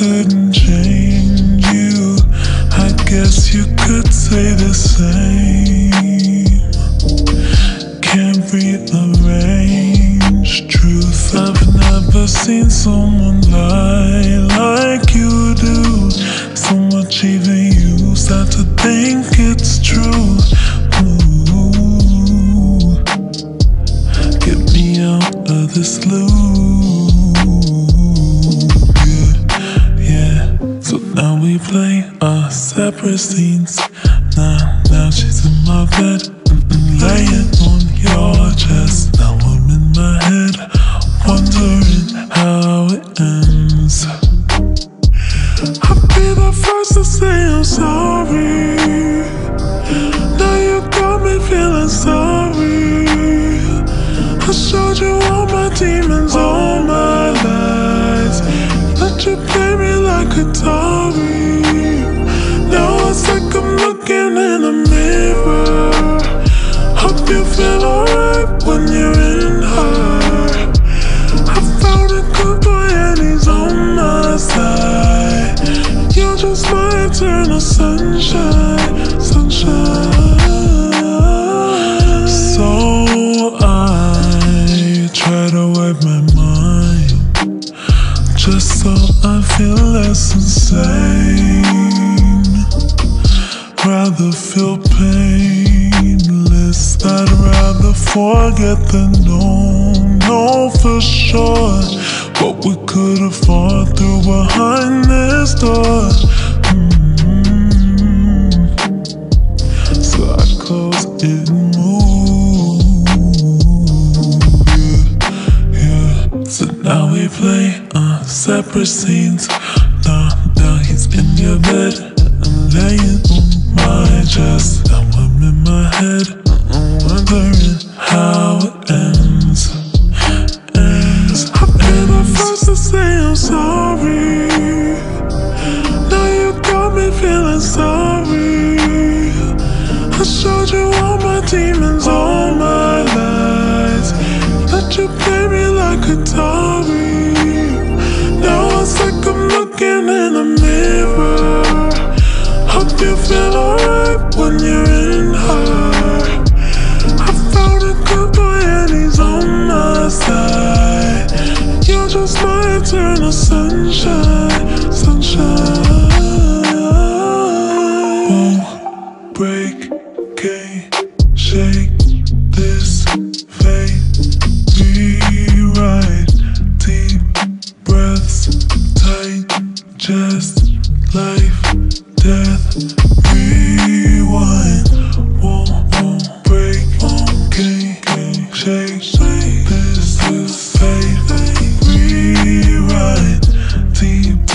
couldn't change you, I guess you could say the same. Can't rearrange truth. I've never seen someone lie like you do. So much even you start to think it's true. Ooh. Get me out of this loop. We play our separate scenes. Now, now she's in my bed, laying on your chest. Now I'm in my head, wondering how it ends. I'll be the first to say I'm sorry. So I feel less insane. Rather feel painless. I'd rather forget than know, know for sure what we could have fought through behind this door. So now we play uh, separate scenes. Now, now he's in your bed. I'm laying on my chest. Now it's like I'm looking in a mirror. Hope you feel alright when you're in her. I found a on my side. You're just my eternal sunshine, sunshine. Chest, life, death. Rewind, won't, won't break, won't, can't, can't shake, this is fate. Deep,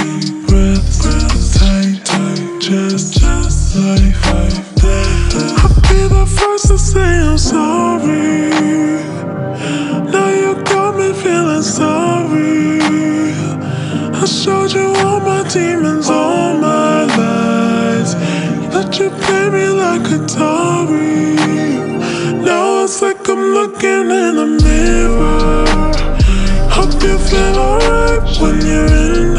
tight, tight chest, chest, life, life, death. I'll be the first to say I'm sorry. Demons, all my lies. Let you play me like a Atari. Now it's like I'm looking in the mirror. Hope you feel alright when you're in